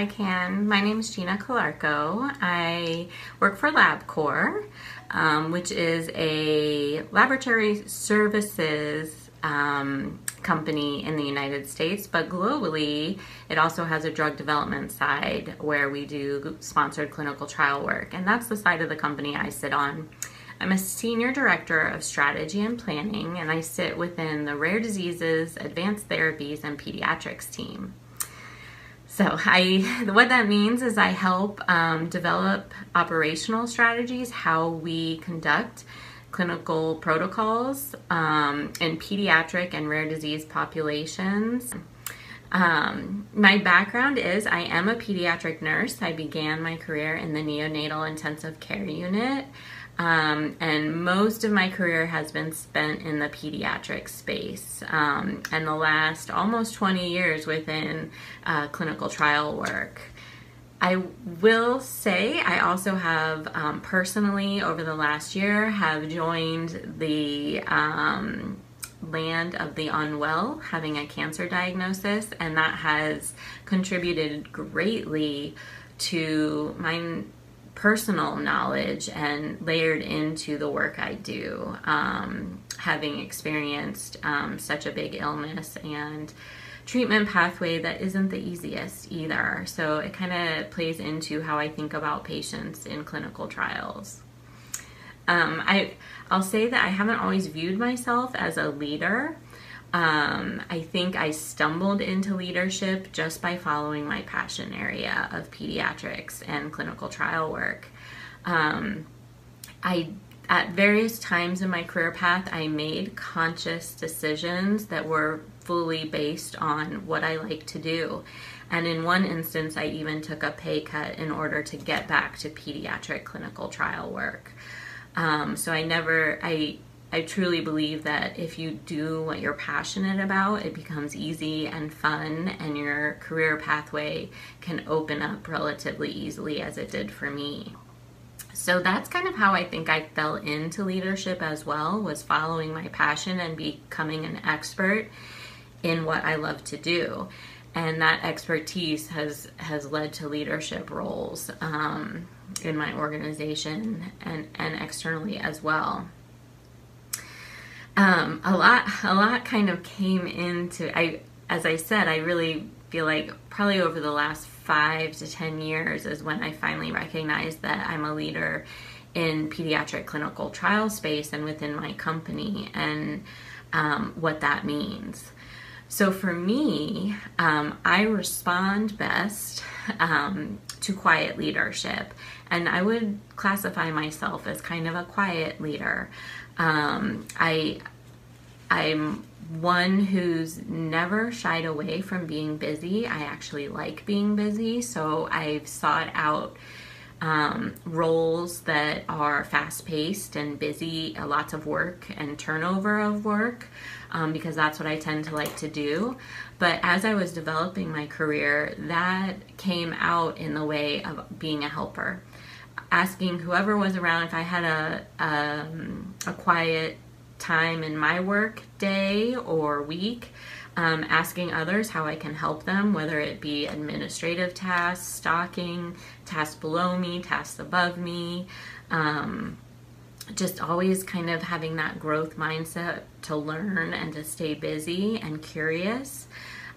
I can. My name is Gina Calarco. I work for LabCorp, um, which is a laboratory services um, company in the United States, but globally, it also has a drug development side where we do sponsored clinical trial work. And that's the side of the company I sit on. I'm a senior director of strategy and planning, and I sit within the rare diseases, advanced therapies, and pediatrics team. So, I what that means is I help um, develop operational strategies, how we conduct clinical protocols um, in pediatric and rare disease populations. Um, my background is I am a pediatric nurse. I began my career in the neonatal intensive care unit. Um, and most of my career has been spent in the pediatric space, um, and the last almost 20 years within uh, clinical trial work. I will say I also have um, personally over the last year have joined the um, land of the unwell, having a cancer diagnosis, and that has contributed greatly to my personal knowledge and layered into the work I do, um, having experienced um, such a big illness and treatment pathway that isn't the easiest either. So it kind of plays into how I think about patients in clinical trials. Um, I I'll say that I haven't always viewed myself as a leader. Um, I think I stumbled into leadership just by following my passion area of pediatrics and clinical trial work. Um, I at various times in my career path, I made conscious decisions that were fully based on what I like to do. And in one instance, I even took a pay cut in order to get back to pediatric clinical trial work. Um, so I never, I I truly believe that if you do what you're passionate about, it becomes easy and fun, and your career pathway can open up relatively easily, as it did for me. So that's kind of how I think I fell into leadership as well, was following my passion and becoming an expert in what I love to do. And that expertise has has led to leadership roles um, in my organization and, and externally as well um, a lot a lot kind of came into I as I said I really feel like probably over the last five to ten years is when I finally recognized that I'm a leader in pediatric clinical trial space and within my company and um, what that means. So for me, um, I respond best um, to quiet leadership, and I would classify myself as kind of a quiet leader. Um, I I'm one who's never shied away from being busy. I actually like being busy, so I've sought out um, roles that are fast paced and busy, lots of work and turnover of work, um, because that's what I tend to like to do. But as I was developing my career, that came out in the way of being a helper. Asking whoever was around if I had a, um, a quiet time in my work day or week, um, asking others how I can help them, whether it be administrative tasks, stocking, tasks below me, tasks above me. Um, just always kind of having that growth mindset to learn and to stay busy and curious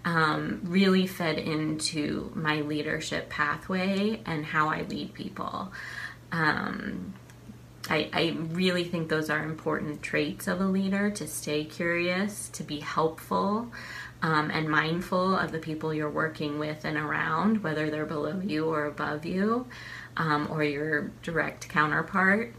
um, really fed into my leadership pathway and how I lead people. Um, I, I really think those are important traits of a leader to stay curious, to be helpful, um, and mindful of the people you're working with and around, whether they're below you or above you, um, or your direct counterpart.